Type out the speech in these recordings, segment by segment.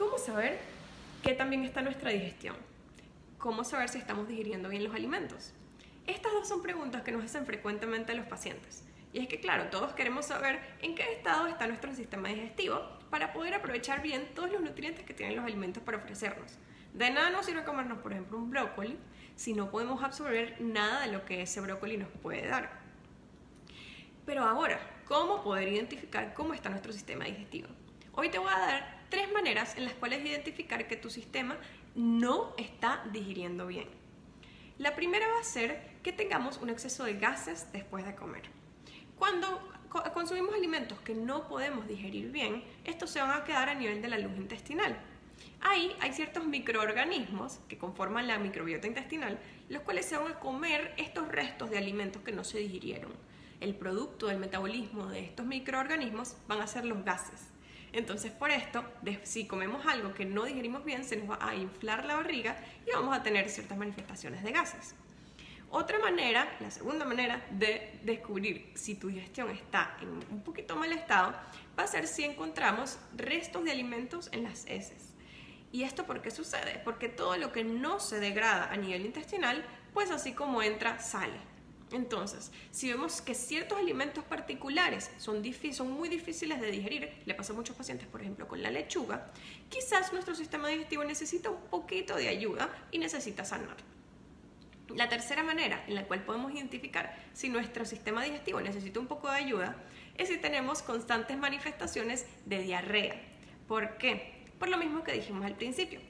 ¿Cómo saber qué también está nuestra digestión? ¿Cómo saber si estamos digiriendo bien los alimentos? Estas dos son preguntas que nos hacen frecuentemente los pacientes. Y es que, claro, todos queremos saber en qué estado está nuestro sistema digestivo para poder aprovechar bien todos los nutrientes que tienen los alimentos para ofrecernos. De nada nos sirve comernos, por ejemplo, un brócoli si no podemos absorber nada de lo que ese brócoli nos puede dar. Pero ahora, ¿cómo poder identificar cómo está nuestro sistema digestivo? Hoy te voy a dar tres maneras en las cuales identificar que tu sistema no está digiriendo bien. La primera va a ser que tengamos un exceso de gases después de comer. Cuando consumimos alimentos que no podemos digerir bien, estos se van a quedar a nivel de la luz intestinal. Ahí hay ciertos microorganismos que conforman la microbiota intestinal, los cuales se van a comer estos restos de alimentos que no se digirieron. El producto del metabolismo de estos microorganismos van a ser los gases. Entonces, por esto, si comemos algo que no digerimos bien, se nos va a inflar la barriga y vamos a tener ciertas manifestaciones de gases. Otra manera, la segunda manera de descubrir si tu digestión está en un poquito mal estado, va a ser si encontramos restos de alimentos en las heces. ¿Y esto por qué sucede? Porque todo lo que no se degrada a nivel intestinal, pues así como entra, sale. Entonces, si vemos que ciertos alimentos particulares son, son muy difíciles de digerir, le pasa a muchos pacientes, por ejemplo, con la lechuga, quizás nuestro sistema digestivo necesita un poquito de ayuda y necesita sanar. La tercera manera en la cual podemos identificar si nuestro sistema digestivo necesita un poco de ayuda es si tenemos constantes manifestaciones de diarrea. ¿Por qué? Por lo mismo que dijimos al principio.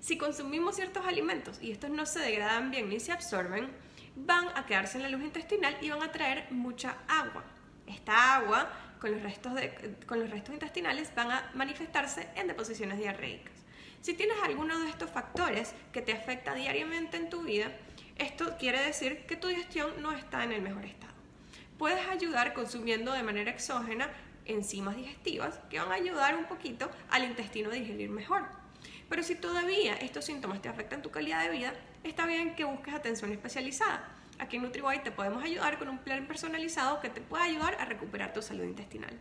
Si consumimos ciertos alimentos y estos no se degradan bien ni se absorben, van a quedarse en la luz intestinal y van a traer mucha agua. Esta agua con los restos, con los restos intestinales van a manifestarse en deposiciones diarreicas. Si tienes alguno de estos factores que te afecta diariamente en tu vida, esto quiere decir que tu digestión no está en el mejor estado. Puedes ayudar consumiendo de manera exógena enzimas digestivas que van a ayudar un poquito al intestino a digerir mejor. Pero si todavía estos síntomas te afectan tu calidad de vida, está bien que busques atención especializada. Aquí en NutriWide te podemos ayudar con un plan personalizado que te pueda ayudar a recuperar tu salud intestinal.